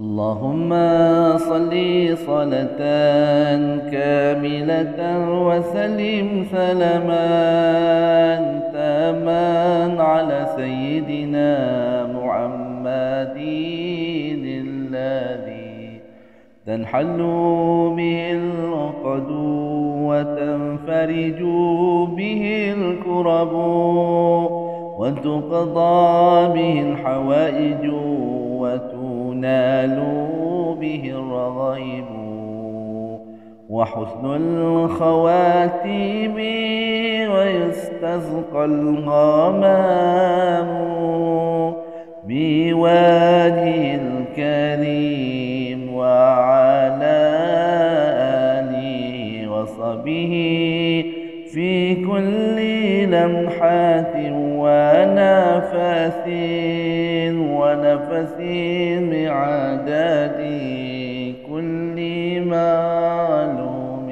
اللهم صل صلاة كاملة وسلم سلاما تاما على سيدنا محمد الذي تنحل به العقد وتنفرج به الكرب وتقضى به الحوائج وتنال به الرغيب وحسن الخواتيم ويستسقى الغمام بوادي الكريم وعلى آله وصبه في كل لمحات ونفس ونفس بعدد كل معلوم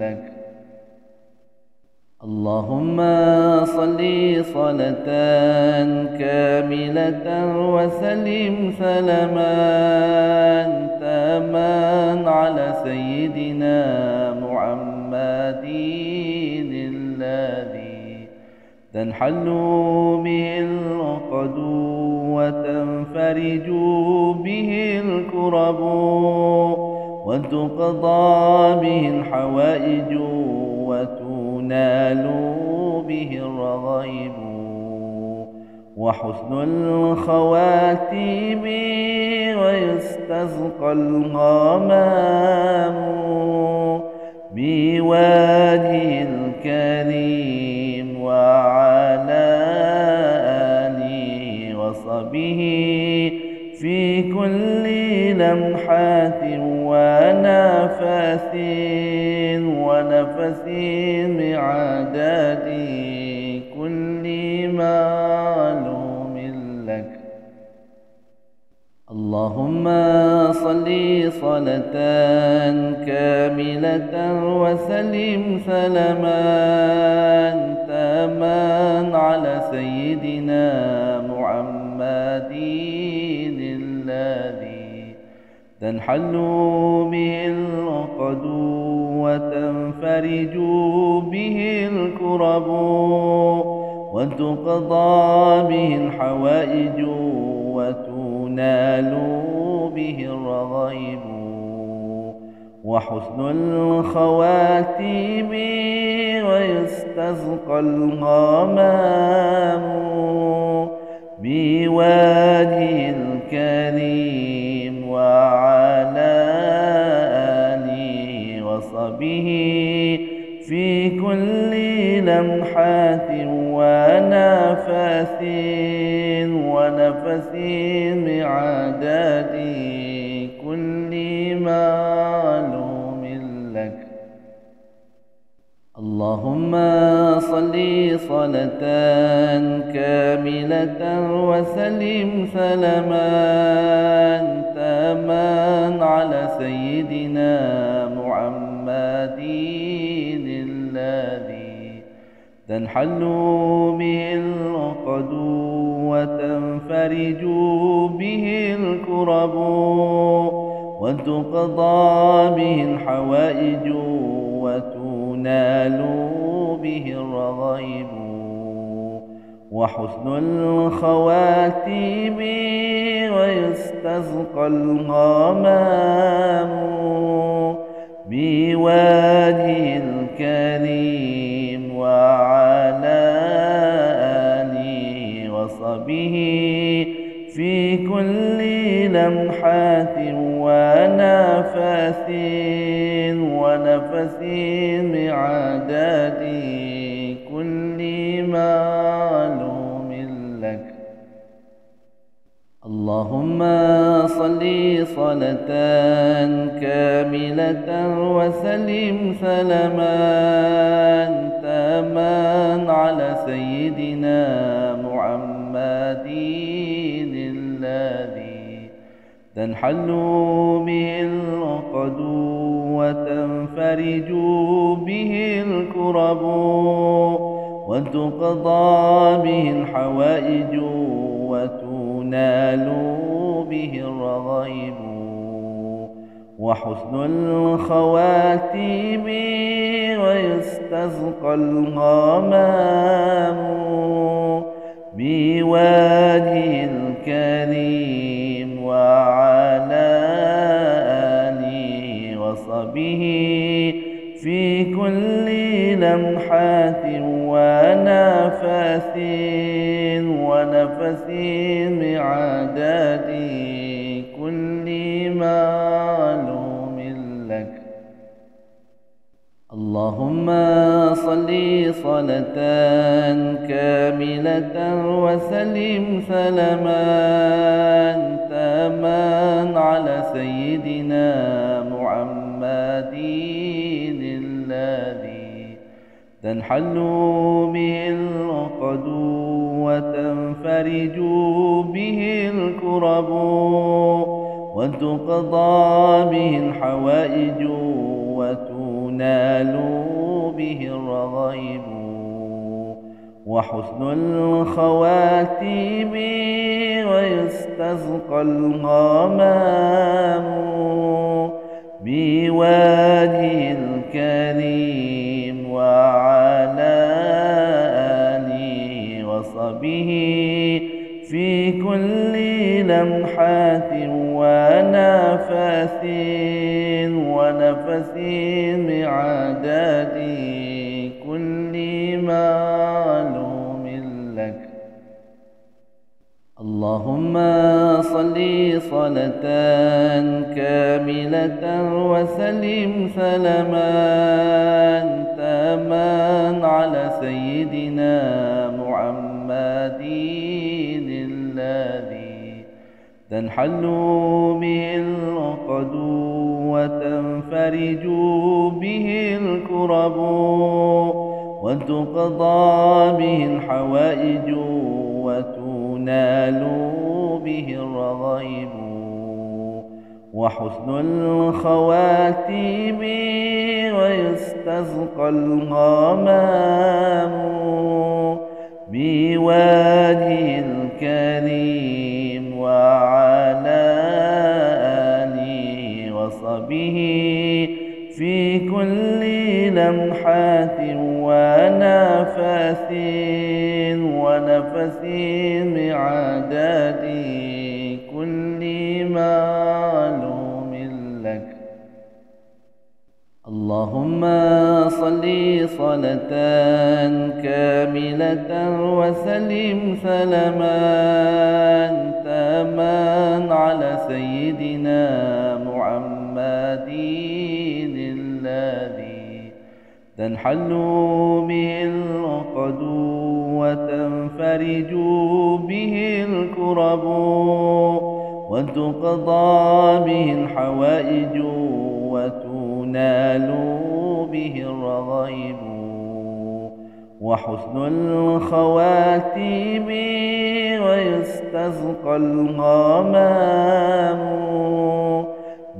لك. اللهم صل صلاة كاملة وسلم سلاما تاما على سيدنا محمد الذي تنحل به العقد وتنفرج به الكرب وتقضى به الحوائج وتنال به الرغيب وحسن الخواتيم ويستسقى الغمام بوادي الكريم. وصبه في كل لمحات ونفس ونفس بعدد كل معلوم لك. اللهم صل صلاة كاملة وسلم سلاما تاما على سيدنا محمد الذي تنحل به العقد وتنفرج به الكرب وتقضى به الحوائج وتنال به الرغيب وحسن الخواتيم ويستسقى الغمام بوادي الكريم وعلى آله وصبه في كل لمحات ونفس ونفس بعدد كل معلوم اللهم صل صلاة كاملة وسلم سلاما تاما على سيدنا محمد الذي تنحل به العقد وتنفرج به الكرب وتقضى به الحوائج وتنال به الرغيب وحسن الخواتيم ويستسقى الغمام بوادي الكريم وعلى آله وصبه في كل لمحات ونفس ونفس بعدد كل معلوم لك. اللهم صل صلاة كاملة وسلم سلاما تاما على سيدنا محمد الذي تنحل به العقد وتنفرج به الكرب وتقضى به الحوائج وتنال به الرغيب وحسن الخواتيم ويستسقى الغمام بوادي الكريم. وصبه في كل لمحات ونفس ونفس بعدد كل معلوم لك. اللهم صل صلاة كاملة وسلم سلاما تاما على سيدنا تنحل به العقد وتنفرج به الكرب وتقضى به الحوائج وتنال به الرغائب وحسن الخواتيم ويستسقى الغمام بوادي الكريم وصبه في كل لمحات ونفس ونفس بعدد كل معلوم لك. اللهم صل صلاة كاملة وسلم سلاما تاما على سيدنا تنحل به العقد وتنفرج به الكرب وتقضى به الحوائج وتنال به الرغائب وحسن الخواتيم ويستسقى الغمام بوادي الكريم وعلى وصبه في كل لمحات ونفس ونفس بعدد كل معلوم لك. اللهم صل صلاة كاملة وسلم سلاما تاما على سيدنا محمد الذي تنحل به العقد وتنفرج به الكرب وتقضى به الحوائج وتنال به الرغائب وحسن الخواتيم ويستسقى الغمام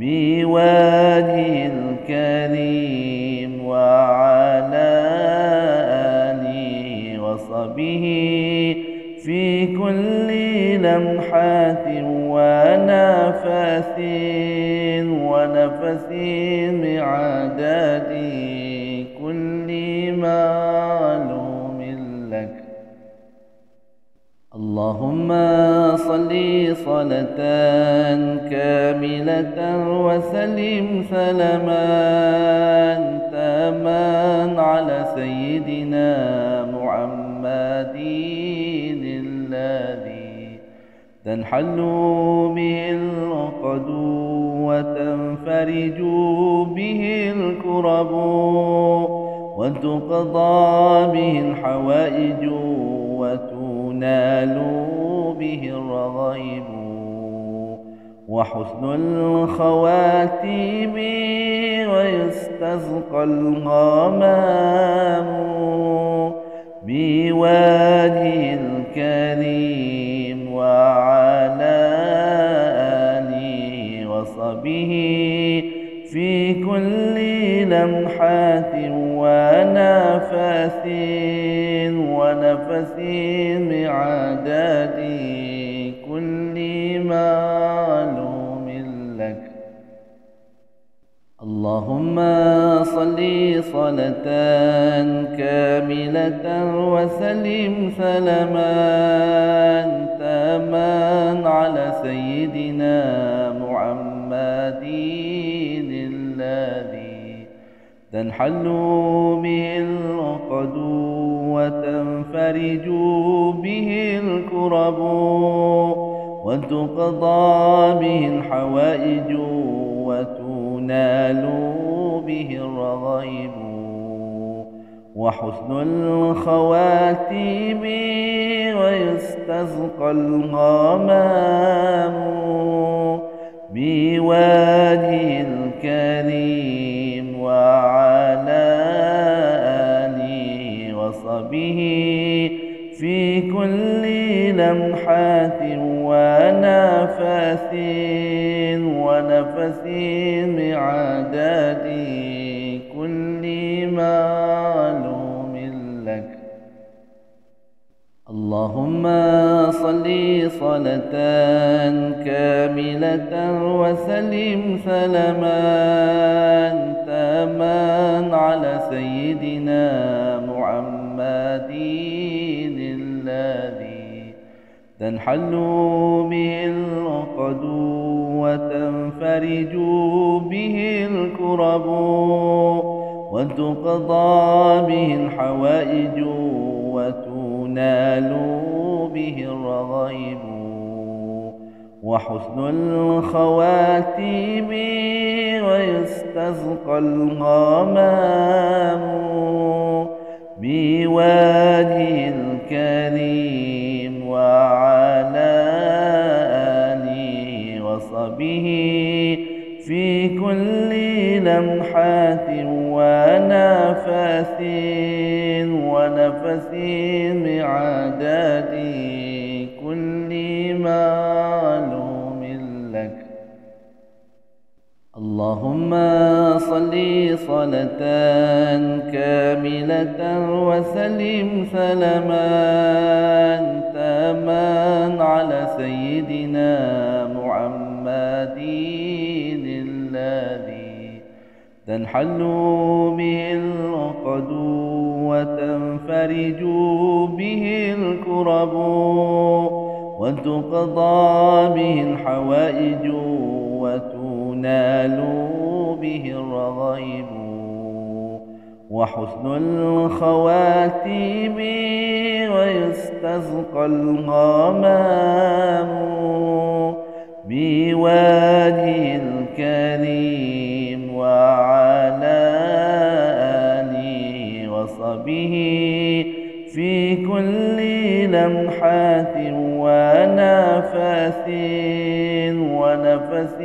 بوادي الكريم وعلى آله وصبه في كل لمحات ونفس ونفس بعدد كل معلوم اللهم صل صلاة كاملة وسلم سلاما تاما على سيدنا محمد الذي تنحل به العقد وتنفرج به الكرب وتقضى به الحوائج وتنال به الرغائب وحسن الخواتيم ويستسقى الغمام بوادي الكريم وعلى آله وصبه في كل لمحات ونفس ونفس بعدد كل معلوم لك. اللهم صل صلاة كاملة وسلم سلاما تاما على سيدنا محمد الذي تنحل به العقد وتنفرج به الكرب وتقضى به الحوائج وتنال به الرغائب وحسن الخواتيم ويستسقى الغمام بوادي الكريم وعلى وصبه في كل لمحات ونفس ونفس بعدد كل معلوم لك. اللهم صل صلاة كاملة وسلم سلاما تاما على سيدنا تنحل به العقد وتنفرج به الكرب وتقضى به الحوائج وتنال به الرغائب وحسن الخواتيم ويستسقى الغمام بوادي الكريم. وعلى آله وصبه في كل لمحات ونفس ونفس بعدد كل معلوم لك. اللهم صل صلاة كاملة وسلم سلاما تاما على سيدنا محمد الذي تنحل به العقد وتنفرج به الكرب وتقضى به الحوائج وتنال به الرغائب وحسن الخواتيم ويستسقى الغمام بوادي الكريم وعلى آله وصبه في كل لمحات ونفس ونفس